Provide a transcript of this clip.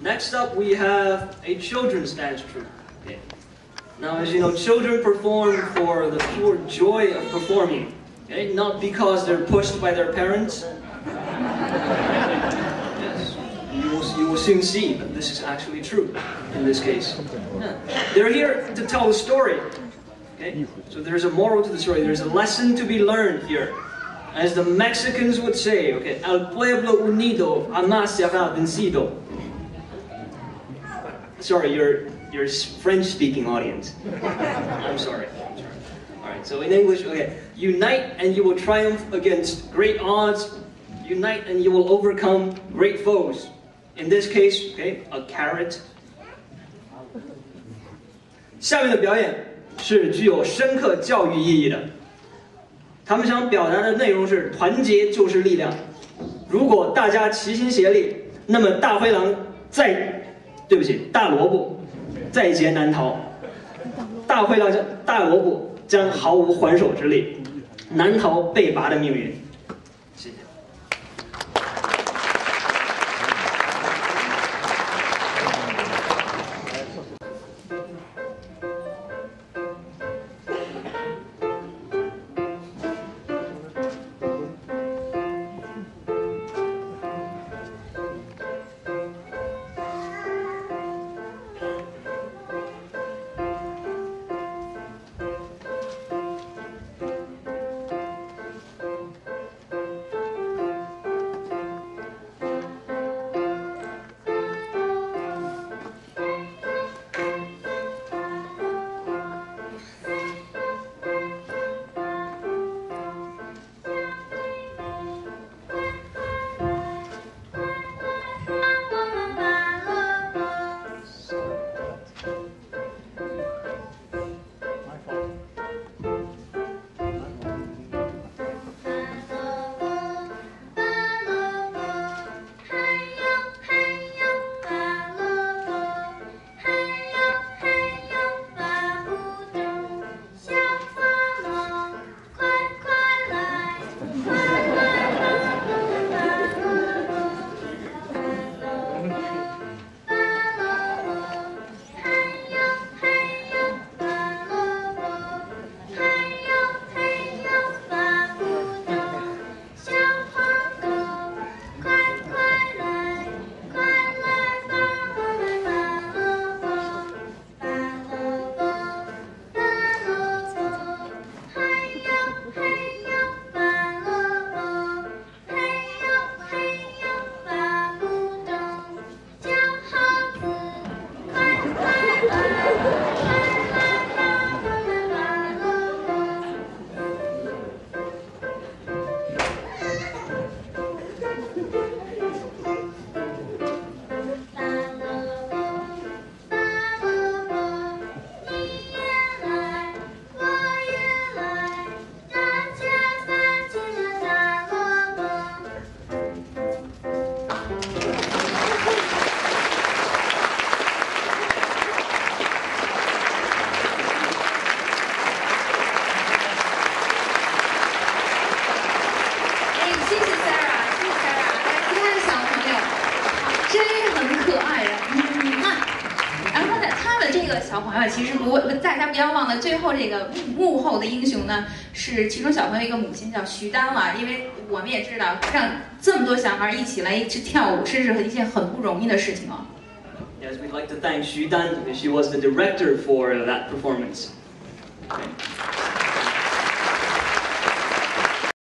Next up, we have a children's dance troupe. Okay. Now, as you know, children perform for the pure joy of performing, okay? not because they're pushed by their parents. yes, you will, you will soon see that this is actually true in this case. Yeah. They're here to tell a story. Okay? So there's a moral to the story, there's a lesson to be learned here. As the Mexicans would say, okay, al pueblo unido jamás será vencido. Sorry, you're, you're French-speaking audience. I'm sorry. All right, so in English, okay, unite and you will triumph against great odds. Unite and you will overcome great foes. In this case, okay, a carrot. 下面的表演是具有深刻教育意义的。 他们想表达的内容是团结就是力量。如果大家齐心协力，那么大灰狼在，对不起，大萝卜在劫难逃。大灰狼将大萝卜将毫无还手之力，难逃被拔的命运。啊，其实不，大家不要忘了，最后这个幕幕后的英雄呢，是其中小朋友一个母亲叫徐丹了。因为我们也知道，让这么多小孩一起来一起跳舞，真是一件很不容易的事情啊。Yes, we'd like to thank Xu Dan. She was the director for that performance. ok